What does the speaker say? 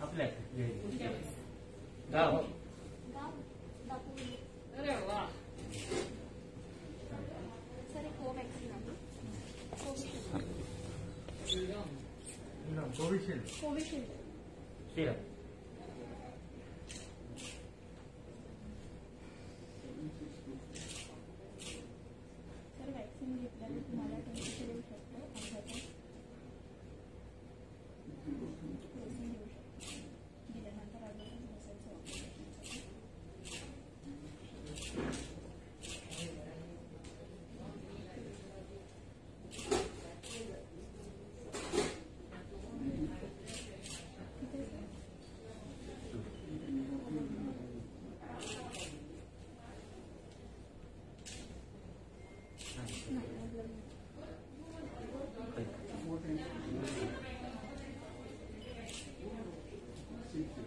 आपल्या गाव अरे वा कोविशिल्ड कोविशिल्ड श्रीराम तुम्हाला Thank you.